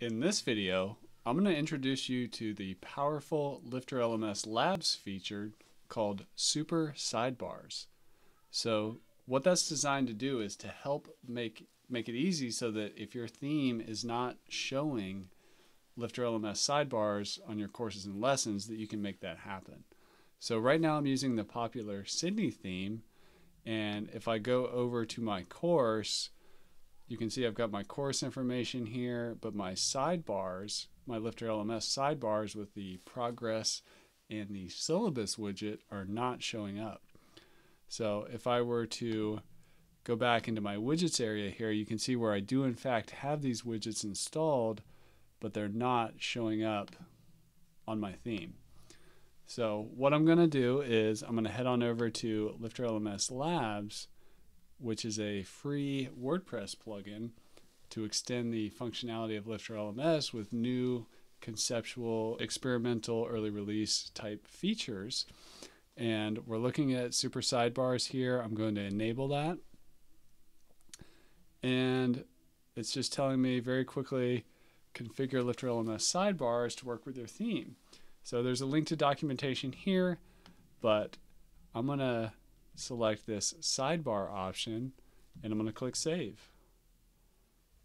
In this video, I'm going to introduce you to the powerful Lifter LMS Labs feature called Super Sidebars. So what that's designed to do is to help make make it easy so that if your theme is not showing Lifter LMS sidebars on your courses and lessons that you can make that happen. So right now I'm using the popular Sydney theme and if I go over to my course you can see I've got my course information here, but my sidebars, my Lifter LMS sidebars with the progress and the syllabus widget are not showing up. So if I were to go back into my widgets area here, you can see where I do in fact have these widgets installed, but they're not showing up on my theme. So what I'm going to do is I'm going to head on over to Lifter LMS Labs which is a free WordPress plugin to extend the functionality of Lifter LMS with new conceptual, experimental, early release type features. And we're looking at super sidebars here. I'm going to enable that. And it's just telling me very quickly configure Lifter LMS sidebars to work with your theme. So there's a link to documentation here, but I'm going to select this sidebar option and I'm going to click save.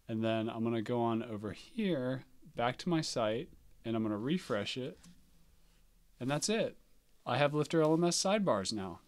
And then I'm going to go on over here back to my site and I'm going to refresh it. And that's it. I have Lifter LMS sidebars now.